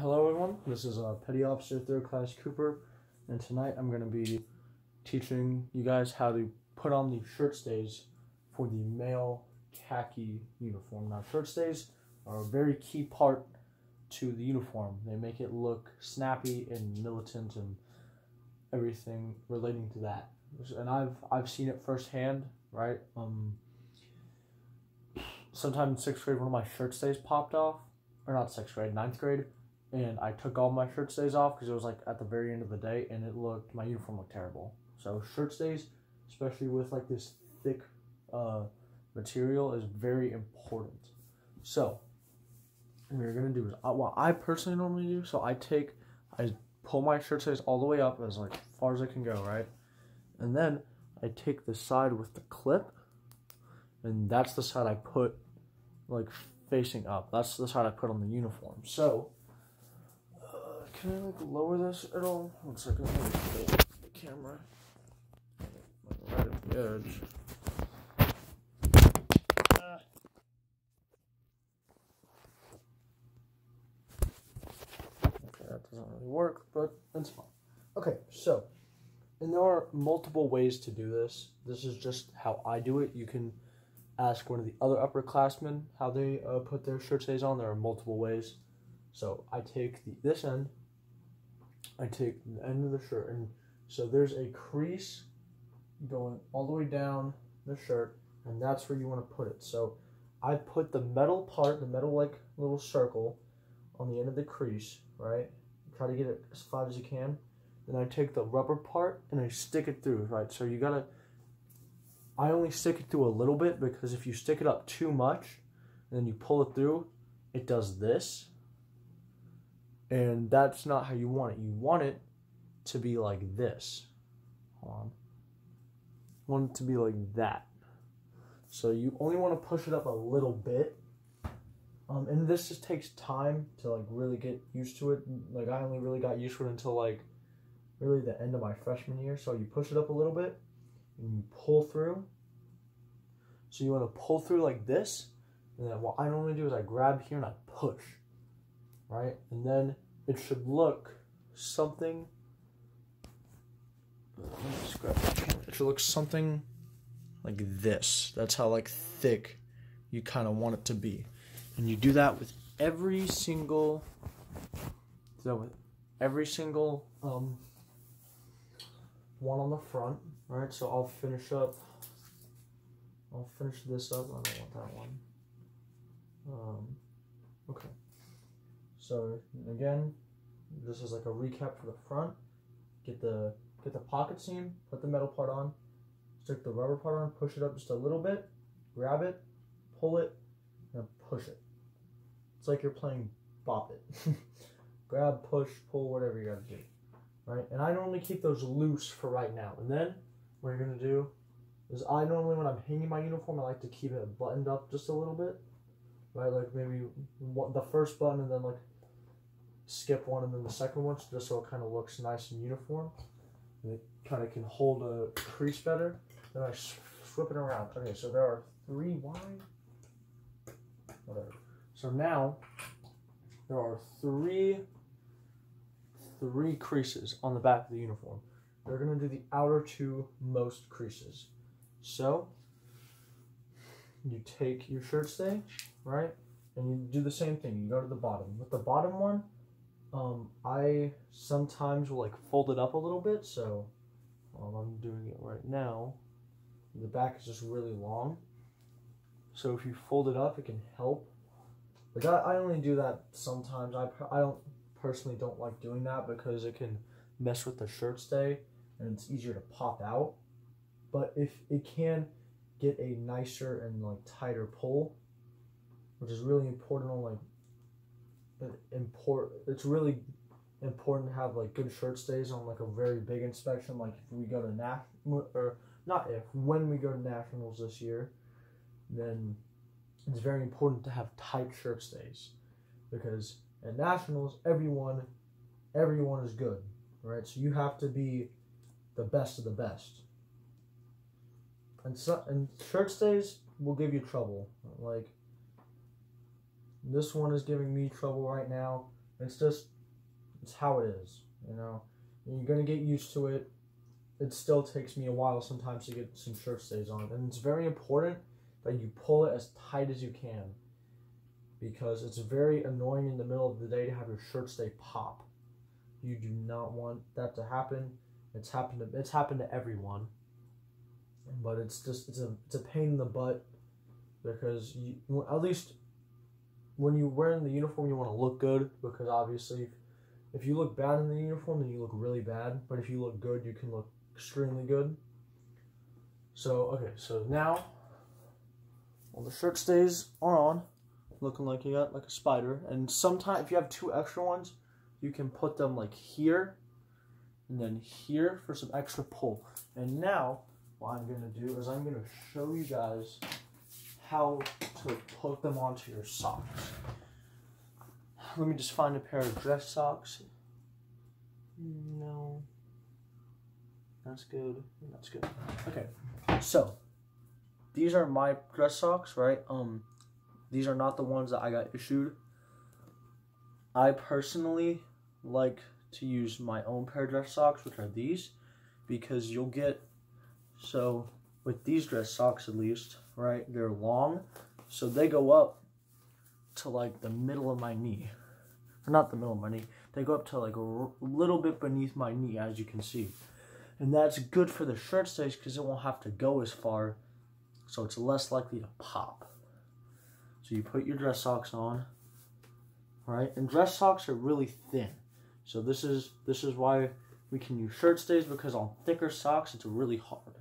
Hello, everyone. This is uh, Petty Officer Third Class Cooper, and tonight I'm going to be teaching you guys how to put on the shirt stays for the male khaki uniform. Now, shirt stays are a very key part to the uniform. They make it look snappy and militant and everything relating to that. And I've I've seen it firsthand. Right. Um. Sometime in sixth grade, one of my shirt stays popped off, or not sixth grade, ninth grade and I took all my shirt stays off because it was like at the very end of the day, and it looked my uniform looked terrible. So shirt stays, especially with like this thick uh, material, is very important. So what we're gonna do is uh, what I personally normally do. So I take, I pull my shirt stays all the way up as like far as I can go, right, and then I take the side with the clip, and that's the side I put like facing up. That's the side I put on the uniform. So can I like lower this at all? One second, the camera right at the edge. Okay, that doesn't really work, but that's fine. Okay, so, and there are multiple ways to do this. This is just how I do it. You can ask one of the other upperclassmen how they uh, put their shirt stays on. There are multiple ways. So I take the, this end I take the end of the shirt, and so there's a crease going all the way down the shirt, and that's where you want to put it. So I put the metal part, the metal like little circle, on the end of the crease, right? Try to get it as flat as you can. Then I take the rubber part and I stick it through, right? So you gotta. I only stick it through a little bit because if you stick it up too much, and then you pull it through, it does this, and that's not how you want it. You want it to be like this. Hold on. Want it to be like that. So you only want to push it up a little bit. Um, and this just takes time to like really get used to it. Like I only really got used to it until like really the end of my freshman year. So you push it up a little bit and you pull through. So you want to pull through like this. And then what I normally do is I grab here and I push. Right? And then it should look something. It should look something like this. That's how like thick you kind of want it to be, and you do that with every single. So with every single um, one on the front. All right, so I'll finish up. I'll finish this up. I don't want that one. Um, okay. So again, this is like a recap for the front. Get the get the pocket seam, put the metal part on, stick the rubber part on, push it up just a little bit, grab it, pull it, and push it. It's like you're playing bop it. grab, push, pull, whatever you gotta do. Right? And I normally keep those loose for right now. And then what you're gonna do is I normally when I'm hanging my uniform I like to keep it buttoned up just a little bit. Right, like maybe the first button and then like skip one and then the second one just so it kind of looks nice and uniform. And it kind of can hold a crease better. Then I flip it around. Okay, so there are three wide. Whatever. So now there are three three creases on the back of the uniform. They're gonna do the outer two most creases. So you take your shirt stay, right? And you do the same thing. You go to the bottom. With the bottom one, um, I sometimes will like fold it up a little bit, so I'm doing it right now. The back is just really long, so if you fold it up, it can help. Like I, I only do that sometimes. I I don't personally don't like doing that because it can mess with the shirt stay and it's easier to pop out. But if it can get a nicer and like tighter pull, which is really important on like import. It's really important to have like good shirt stays on like a very big inspection. Like if we go to nat or not if when we go to nationals this year, then it's very important to have tight shirt stays because at nationals everyone everyone is good, right? So you have to be the best of the best. And so and shirt stays will give you trouble. Like this one is giving me trouble right now. It's just, it's how it is, you know. And you're gonna get used to it. It still takes me a while sometimes to get some shirt stays on, and it's very important that you pull it as tight as you can, because it's very annoying in the middle of the day to have your shirt stay pop. You do not want that to happen. It's happened to it's happened to everyone, but it's just it's a it's a pain in the butt because you at least when you're wearing the uniform, you want to look good because obviously, if you look bad in the uniform, then you look really bad. But if you look good, you can look extremely good. So okay, so now all the shirt stays are on, looking like you got like a spider. And sometimes if you have two extra ones, you can put them like here and then here for some extra pull. And now what I'm gonna do is I'm gonna show you guys how to put them onto your socks. Let me just find a pair of dress socks. No. That's good. That's good. Okay. So, these are my dress socks, right? Um these are not the ones that I got issued. I personally like to use my own pair of dress socks, which are these, because you'll get so with these dress socks at least, right? They're long, so they go up to like the middle of my knee. Or not the middle of my knee. They go up to like a little bit beneath my knee, as you can see. And that's good for the shirt stays because it won't have to go as far, so it's less likely to pop. So you put your dress socks on, right? And dress socks are really thin. So this is this is why we can use shirt stays because on thicker socks it's really hard.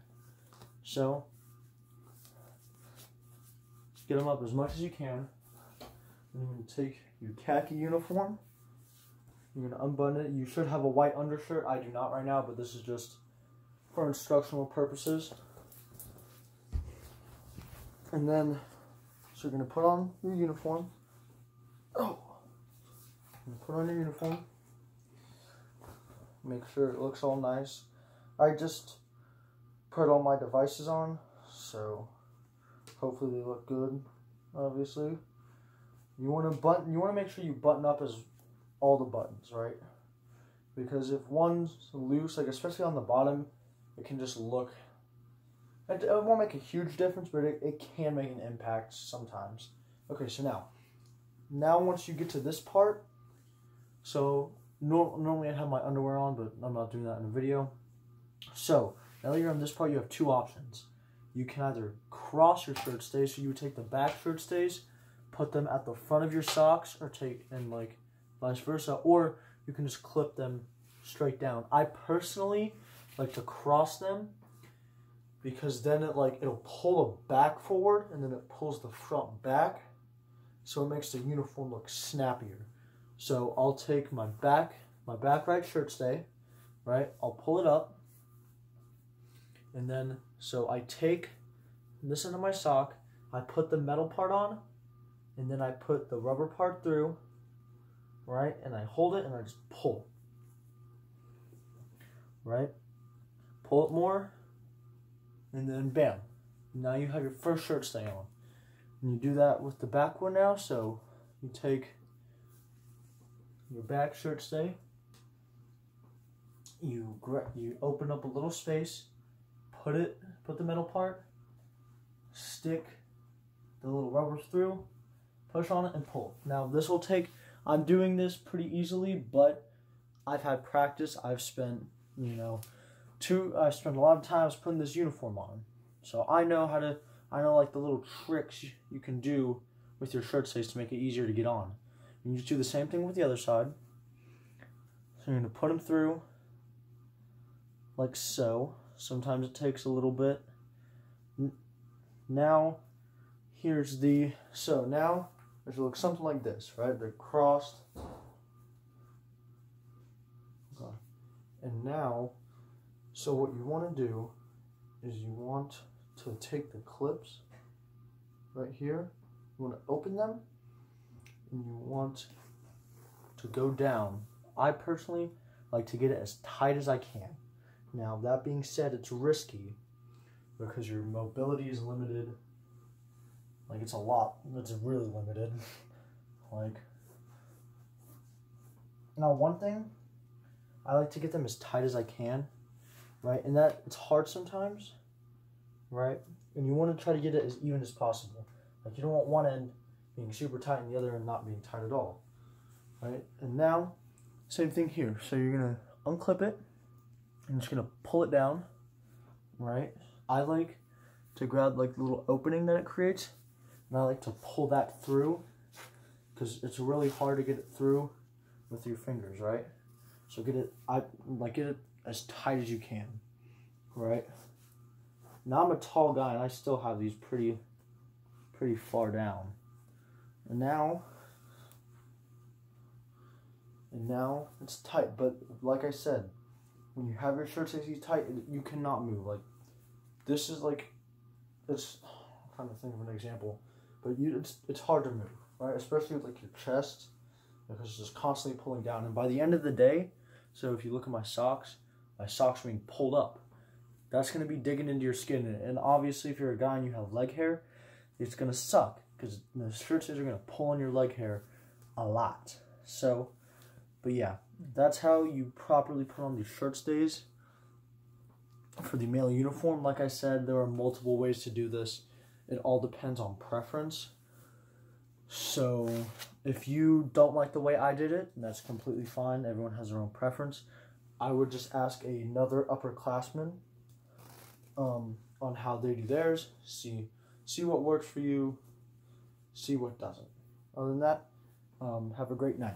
So get them up as much as you can. And you're going to take your khaki uniform. You're going to unbutton it. You should have a white undershirt. I do not right now, but this is just for instructional purposes. And then, so you're going to put on your uniform. Oh! Put on your uniform. Make sure it looks all nice. I just put all my devices on, so hopefully they look good. Obviously, you want to button. You want to make sure you button up as all the buttons, right? Because if one's loose, like especially on the bottom, it can just look. It, it won't make a huge difference, but it, it can make an impact sometimes. Okay, so now, now once you get to this part, so no, normally I have my underwear on, but I'm not doing that in the video. So now that you're on this part, you have two options. You can either cross your shirt stays, so you would take the back shirt stays, put them at the front of your socks, or take and like vice versa, or you can just clip them straight down. I personally like to cross them because then it like it'll pull the back forward and then it pulls the front back, so it makes the uniform look snappier. So I'll take my back my back right shirt stay, right? I'll pull it up and then, so I take this into my sock, I put the metal part on, and then I put the rubber part through, right? And I hold it and I just pull. Right? Pull it more, and then bam. Now you have your first shirt stay on. And you do that with the back one now, so you take your back shirt stay, you you open up a little space, put it, put the metal part, stick the little rubbers through, push on it, and pull. Now this will take, I'm doing this pretty easily, but I've had practice. I've spent, you know, two, I've spent a lot of times putting this uniform on. So I know how to, I know like the little tricks you can do with your shirt sleeves to make it easier to get on. And You just do the same thing with the other side. So you're going to put them through like so. Sometimes it takes a little bit. Now, here's the, so now it looks something like this, right? They're crossed. And now, so what you want to do is you want to take the clips right here. You want to open them and you want to go down. I personally like to get it as tight as I can. Now, that being said, it's risky because your mobility is limited. Like, it's a lot. It's really limited. Like, now one thing, I like to get them as tight as I can, right? And that it's hard sometimes, right? And you want to try to get it as even as possible. Like you don't want one end being super tight and the other end not being tight at all, right? And now, same thing here. So you're gonna unclip it, and just gonna pull it down, right? I like to grab like the little opening that it creates, and I like to pull that through, because it's really hard to get it through with your fingers, right? So get it, I like get it as tight as you can, right? Now I'm a tall guy and I still have these pretty, pretty far down. And now, and now it's tight. But like I said, when you have your shirt as tight, you cannot move. Like this is like, it's. I'm trying to think of an example, but you it's it's hard to move, right? Especially with like your chest, because it's just constantly pulling down. And by the end of the day, so if you look at my socks, my socks are being pulled up. That's going to be digging into your skin. And obviously, if you're a guy and you have leg hair, it's going to suck because the shirt stays are going to pull on your leg hair a lot. So, but yeah, that's how you properly put on these shirt stays. For the male uniform, like I said, there are multiple ways to do this. It all depends on preference. So, if you don't like the way I did it, that's completely fine. Everyone has their own preference. I would just ask another upperclassman um, on how they do theirs. See, see what works for you. See what doesn't. Other than that, um, have a great night.